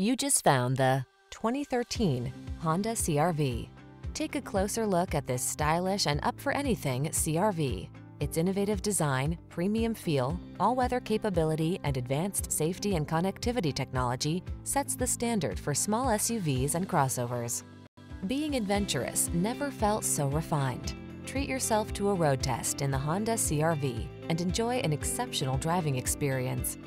You just found the 2013 Honda CRV. Take a closer look at this stylish and up-for-anything CRV. Its innovative design, premium feel, all-weather capability, and advanced safety and connectivity technology sets the standard for small SUVs and crossovers. Being adventurous never felt so refined. Treat yourself to a road test in the Honda CRV and enjoy an exceptional driving experience.